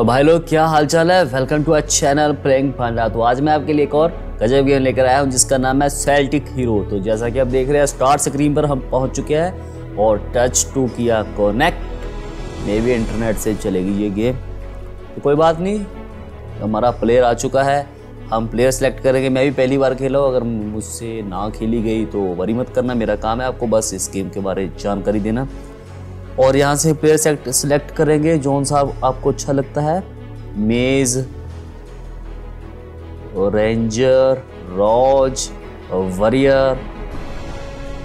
और भाई लोग, क्या हालचाल है? Welcome to a channel playing panda तो आज मैं आपके लिए एक और गजब गेम लेकर आया हूँ, जिसका नाम है सेल्टिक हीरो तो जैसा कि आप देख रहे हैं स्टार्ट स्क्रीन पर हम पहुँच चुके हैं और टच टू किया कनेक्ट मे भी इंटरनेट से चलेगी ये गेम तो कोई बात नहीं, हमारा प्लेयर आ चुका है। हम प्लेयर सेलेक्ट करेंगे। मैं भी पहली बार खेला हूँ, अगर मुझसे ना खेली गई तो वरी मत करना, मेरा काम है आपको बस इस गेम के बारे जानकारी देना। और यहाँ से प्लेयर सेलेक्ट करेंगे जोन साहब आपको अच्छा लगता है। मेज रेंजर रॉज वरियर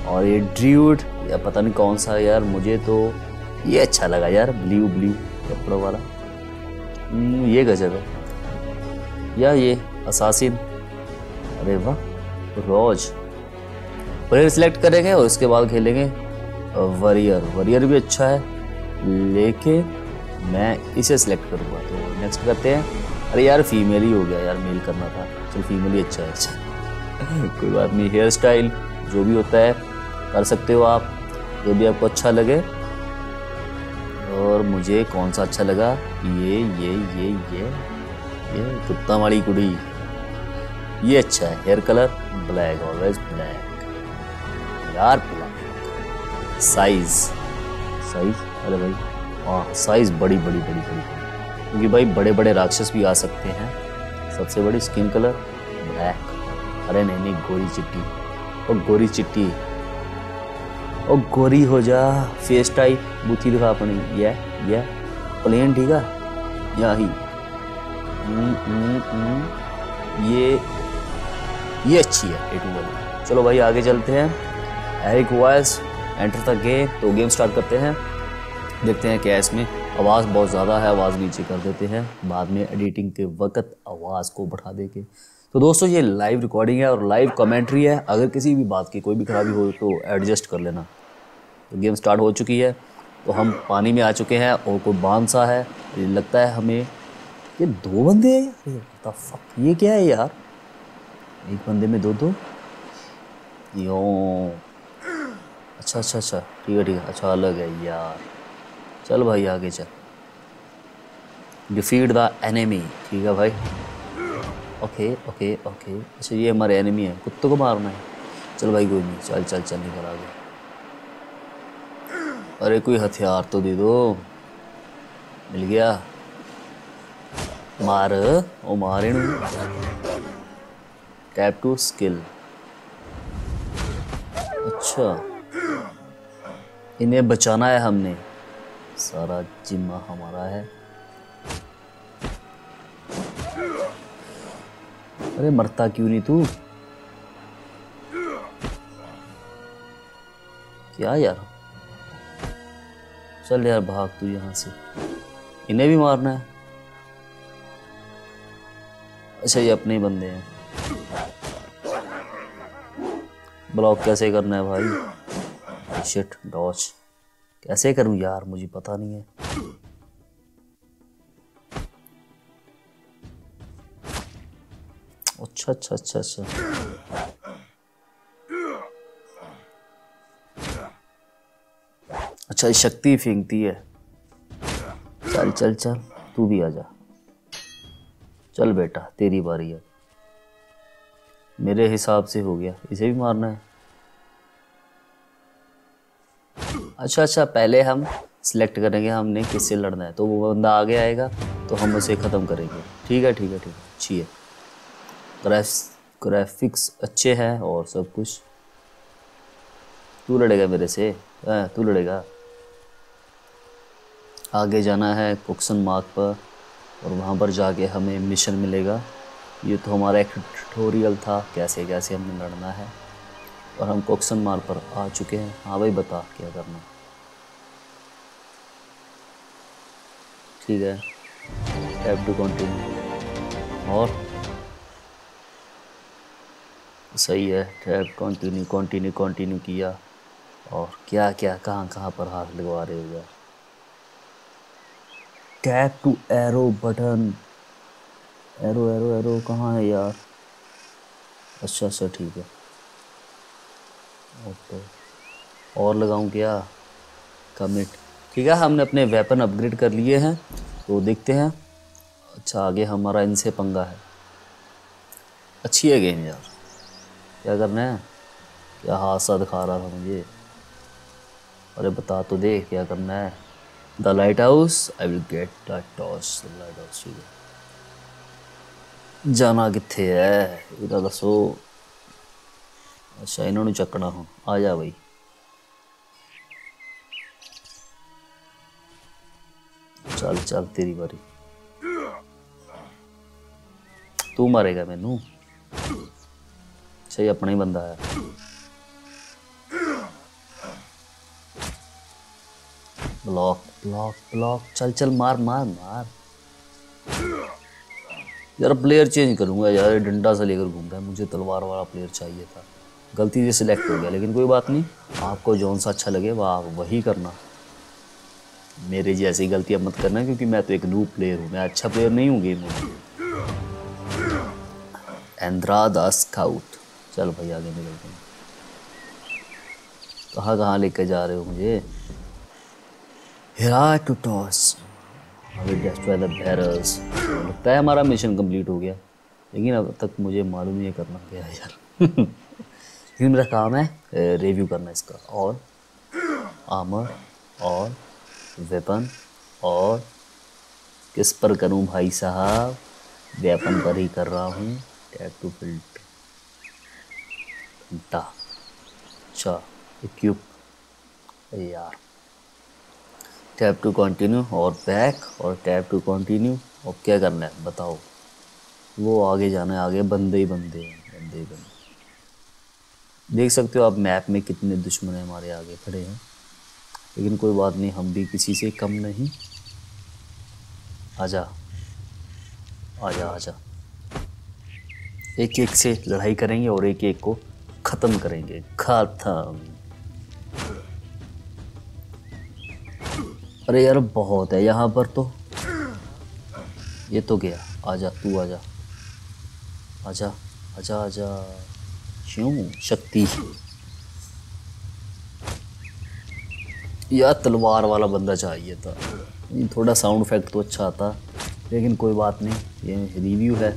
और ये ड्रूड या पता नहीं कौन सा यार मुझे तो ये अच्छा लगा यार ब्लू ब्लू कपड़ों वाला। हम्म, ये गजब है। या ये असासिन। अरे वाह रोज। प्लेयर सिलेक्ट करेंगे और उसके बाद खेलेंगे। वरियर। वरियर भी अच्छा है, लेके मैं इसे सिलेक्ट करूँगा। तो नेक्स्ट करते हैं। अरे यार फीमेल ही हो गया यार मेल करना था। चल फीमेल ही अच्छा है। अच्छा कोई बात नहीं हेयर स्टाइल जो भी होता है, कर सकते हो आप। जो भी आपको अच्छा लगे। और मुझे कौन सा अच्छा लगा? ये ये ये ये ये कुत्ता माड़ी कुड़ी। ये अच्छा है। Hair colour black always black यार ब्लैक साइज़। साइज़? अरे भाई हाँ साइज़ बड़ी बड़ी बड़ी बड़ी। क्योंकि भाई बड़े बड़े राक्षस भी आ सकते हैं। सबसे बड़ी स्किन कलर ब्लैक। अरे नहीं नहीं गोरी चिट्टी। और गोरी चिट्टी। और गोरी हो जा फेस टाइप बुथी दिखा अपनी। ये ये प्लेन ठीक है? या ही हम्म, हम्म, हम्म, ये ये अच्छी है ए टू चलो भाई आगे चलते हैं। Eric voice enter the game तो गेम स्टार्ट करते हैं। देखते हैं क्या इसमें आवाज़ बहुत ज़्यादा है, आवाज़ नीचे कर देते हैं। बाद में एडिटिंग के वक्त आवाज़ को बढ़ा देंगे तो दोस्तों, ये लाइव रिकॉर्डिंग है और लाइव कमेंट्री है। अगर किसी भी बात की कोई भी खराबी हो तो एडजस्ट कर लेना। तो गेम स्टार्ट हो चुकी है। तो हम पानी में आ चुके हैं और कोई बाँध सा है। ये लगता है हमें, ये दो बंदे फक ये क्या है यार? एक बंदे में दो दो यो। अच्छा अच्छा अच्छा। ठीक है ठीक है। अच्छा अलग है यार। चल भाई, आगे चल। डिफीट द एनिमी ठीक है भाई? ओके ओके ओके अच्छा ये हमारे एनिमी है। कुत्तों को मारना है। चल भाई, कोई नहीं। चल चल चल, निकल आगे। अरे, कोई हथियार तो दे दो। मिल गया। मार। ओ, मारे टैप टू स्किल अच्छा। इन्हें बचाना है हमने। सारा जिम्मा हमारा है। अरे, मरता क्यों नहीं तू? क्या यार? चल यार, भाग तू यहाँ से। इन्हें भी मारना है। अच्छा ये अपने बंदे हैं। ब्लॉक कैसे करना है भाई? शिट डॉच कैसे करूँ यार, मुझे पता नहीं है। अच्छा अच्छा अच्छा अच्छा। अच्छा शक्ति फेंकती है। चल चल चल, तू भी आ जा। चल बेटा, तेरी बारी है। मेरे हिसाब से हो गया। इसे भी मारना है। अच्छा अच्छा पहले हम सिलेक्ट करेंगे हमने किससे लड़ना है तो वो बंदा आगे आएगा तो हम उसे ख़त्म करेंगे। ठीक है ठीक है ठीक है अच्छी है। ग्राफिक्स अच्छे हैं और सब कुछ। तू लड़ेगा मेरे से? हाँ, तू लड़ेगा। आगे जाना है कुक्सन मार्ग पर और वहाँ पर जाके हमें मिशन मिलेगा। ये तो हमारा एक ट्यूटोरियल था कैसे कैसे हमें लड़ना है। और हम कोक्सन मार्ग पर आ चुके हैं। हाँ भाई, बता क्या करना ठीक है। हैव टू कंटिन्यू और? सही है। टैप कंटिन्यू कंटिन्यू कंटिन्यू किया। और क्या क्या, कहाँ कहाँ पर हाथ लगवा रहे हो यार? Tap to arrow button arrow arrow arrow कहाँ है यार? अच्छा अच्छा ठीक है। ओके और लगाऊँ क्या? कमिट ठीक है, हमने अपने वेपन अपग्रेड कर लिए हैं तो देखते हैं। अच्छा आगे हमारा इनसे पंगा है। अच्छी है गेम यार। क्या करना है? क्या हादसा दिखा रहा था मुझे? अरे बता तो दे, क्या करना है? The light house I will get the toss the light house जाना कितने है? इधर दसो। ਅੱਛਾ ਇਹਨਾਂ ਨੂੰ ਚੱਕਣਾ ਹੁਣ ਆ ਜਾ ਬਈ ਚੱਲ ਚੱਲ ਤੇਰੀ ਵਾਰੀ ਤੂੰ ਮਾਰੇਗਾ ਮੈਨੂੰ ਸਹੀ ਆਪਣਾ ਹੀ ਬੰਦਾ ਹੈ ब्लॉक ब्लॉक ब्लॉक चल चल मार मार मार यार प्लेयर चेंज करूंगा यार ये डंडा से लेकर घूम रहा है मुझे तलवार वाला प्लेयर चाहिए था गलती से सिलेक्ट हो गया, लेकिन कोई बात नहीं। आपको जौन सा अच्छा लगे, वह आप वही करना। मेरे जैसी गलतियाँ मत करना, क्योंकि मैं तो एक नू प्लेयर हूँ, मैं अच्छा प्लेयर नहीं हूँ गेम में। एंद्रा द स्काउट चल भाई, आगे निकलते हैं। कहाँ कहाँ लेके जा रहे हो मुझे? Barrels. लगता है हमारा मिशन कंप्लीट हो गया, लेकिन अब तक मुझे मालूम नहीं करना क्या है यार। लेकिन मेरा काम है रिव्यू करना इसका। और आमर और वेपन और किस पर करूँ भाई साहब? वेपन पर ही कर रहा हूँ। टैप टू फिल्ट घंटा अच्छा इक्यूब यार। टैप टू कंटिन्यू और बैक और टैप टू कंटिन्यू और क्या करना है? बताओ। वो आगे जाना है, आगे बंदे ही बंदे हैं, बंदे ही बंदे। देख सकते हो आप मैप में कितने दुश्मन हमारे आगे खड़े हैं। लेकिन कोई बात नहीं, हम भी किसी से कम नहीं। आजा। आजा आजा। एक एक से लड़ाई करेंगे और एक एक को ख़त्म करेंगे। ख़त्म। अरे यार, बहुत है यहाँ पर तो। ये तो गया। आजा, तू आजा। आजा आजा आजा। क्यों? शक्ति। यार तलवार वाला बंदा चाहिए था। थोड़ा साउंड इफ़ेक्ट तो अच्छा आता लेकिन कोई बात नहीं, ये रिव्यू है।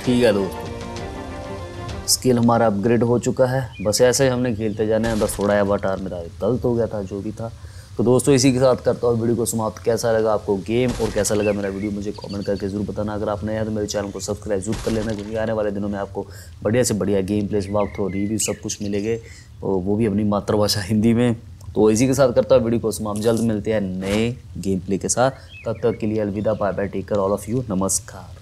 ठीक है दोस्तों। स्किल हमारा अपग्रेड हो चुका है। बस ऐसे ही हमने खेलते जाने हैं, बस थोड़ा एवाटार मेरा गलत हो गया था, जो भी था। तो दोस्तों, इसी के साथ करता हूँ वीडियो को समाप्त। कैसा लगा आपको गेम और कैसा लगा मेरा वीडियो, मुझे कमेंट करके ज़रूर बताना। अगर आप नए हैं तो मेरे चैनल को सब्सक्राइब ज़रूर कर लेना, क्योंकि आने वाले दिनों में आपको बढ़िया से बढ़िया game plays walkthrough review सब कुछ मिलेंगे और वो भी अपनी मातृभाषा हिंदी में। तो इसी के साथ करता हूँ वीडियो को समाप्त। जल्द मिलते हैं नए गेम प्ले के साथ। तब तक के लिए अलविदा bye bye take care all of you नमस्कार।